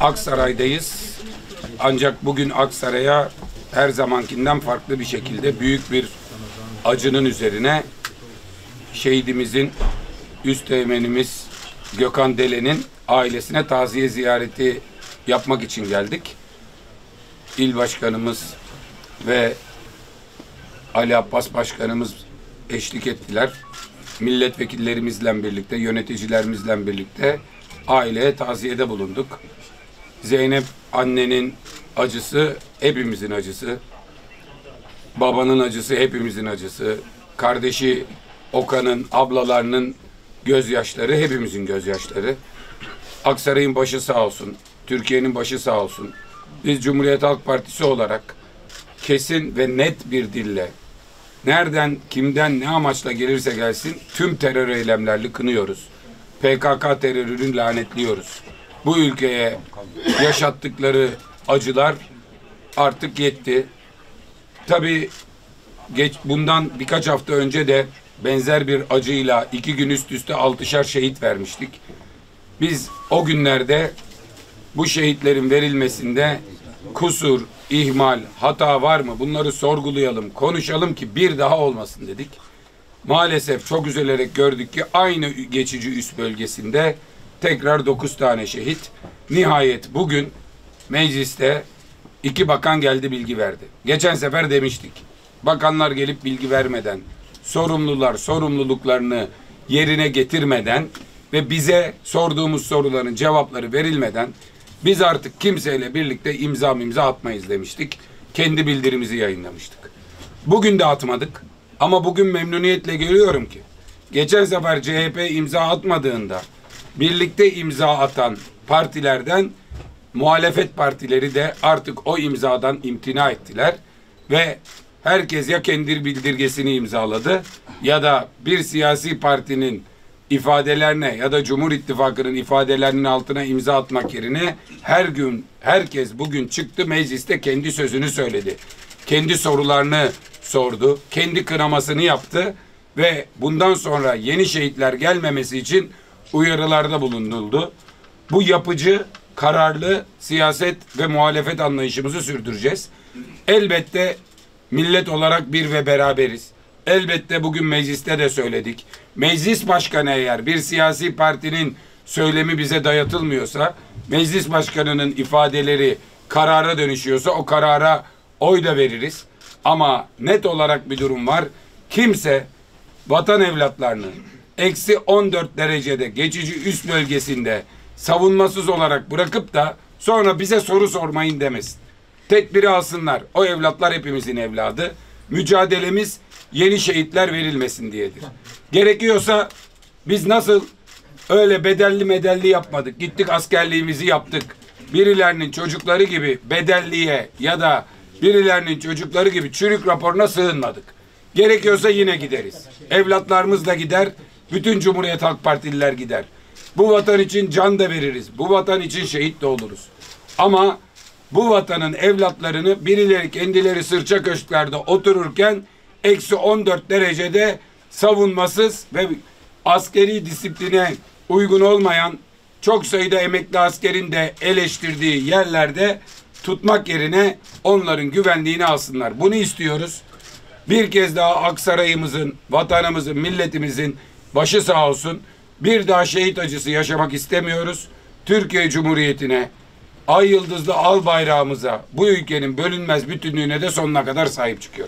Aksaray'dayız. Ancak bugün Aksaray'a her zamankinden farklı bir şekilde büyük bir acının üzerine şehidimizin üst teğmenimiz Gökhan Delen'in ailesine taziye ziyareti yapmak için geldik. İl başkanımız ve Ali Abbas başkanımız eşlik ettiler. Milletvekillerimizle birlikte, yöneticilerimizle birlikte aileye taziyede bulunduk. Zeynep annenin acısı hepimizin acısı. Babanın acısı hepimizin acısı. Kardeşi Okan'ın, ablalarının gözyaşları hepimizin gözyaşları. Aksaray'ın başı sağ olsun. Türkiye'nin başı sağ olsun. Biz Cumhuriyet Halk Partisi olarak kesin ve net bir dille nereden, kimden, ne amaçla gelirse gelsin tüm terör eylemlerini kınıyoruz. PKK terörünü lanetliyoruz. Bu ülkeye yaşattıkları acılar artık yetti. Tabii geç, bundan birkaç hafta önce de benzer bir acıyla iki gün üst üste altışar şehit vermiştik. Biz o günlerde bu şehitlerin verilmesinde kusur, ihmal, hata var mı? Bunları sorgulayalım, konuşalım ki bir daha olmasın dedik. Maalesef çok üzülerek gördük ki aynı geçici üst bölgesinde tekrar dokuz tane şehit. Nihayet bugün mecliste iki bakan geldi bilgi verdi. Geçen sefer demiştik. Bakanlar gelip bilgi vermeden, sorumlular sorumluluklarını yerine getirmeden ve bize sorduğumuz soruların cevapları verilmeden biz artık kimseyle birlikte imza imza atmayız demiştik. Kendi bildirimizi yayınlamıştık. Bugün de atmadık ama bugün memnuniyetle görüyorum ki geçen sefer CHP imza atmadığında birlikte imza atan partilerden muhalefet partileri de artık o imzadan imtina ettiler ve herkes ya kendi bildirgesini imzaladı ya da bir siyasi partinin ifadelerine ya da Cumhur İttifakı'nın ifadelerinin altına imza atmak yerine her gün herkes bugün çıktı mecliste kendi sözünü söyledi. Kendi sorularını sordu, kendi kınamasını yaptı ve bundan sonra yeni şehitler gelmemesi için uyarılarda bulunuldu. Bu yapıcı, kararlı siyaset ve muhalefet anlayışımızı sürdüreceğiz. Elbette millet olarak bir ve beraberiz. Elbette bugün mecliste de söyledik. Meclis başkanı eğer bir siyasi partinin söylemi bize dayatılmıyorsa, meclis başkanının ifadeleri karara dönüşüyorsa o karara oy da veririz. Ama net olarak bir durum var. Kimse vatan evlatlarını eksi 14 derecede geçici üst bölgesinde savunmasız olarak bırakıp da sonra bize soru sormayın demesin. Tedbiri alsınlar. O evlatlar hepimizin evladı. Mücadelemiz yeni şehitler verilmesin diyedir. Gerekiyorsa biz nasıl öyle bedelli medelli yapmadık. Gittik askerliğimizi yaptık. Birilerinin çocukları gibi bedelliye ya da birilerinin çocukları gibi çürük raporuna sığınmadık. Gerekiyorsa yine gideriz. Evlatlarımız da gider. Bütün Cumhuriyet Halk Partililer gider. Bu vatan için can da veririz. Bu vatan için şehit de oluruz. Ama bu vatanın evlatlarını birileri kendileri sırça köşklerde otururken eksi 14 derecede savunmasız ve askeri disipline uygun olmayan çok sayıda emekli askerin de eleştirdiği yerlerde tutmak yerine onların güvenliğini alsınlar. Bunu istiyoruz. Bir kez daha Aksaray'ımızın, vatanımızın, milletimizin başı sağ olsun. Bir daha şehit acısı yaşamak istemiyoruz. Türkiye Cumhuriyeti'ne, ay yıldızlı al bayrağımıza, bu ülkenin bölünmez bütünlüğüne de sonuna kadar sahip çıkıyoruz.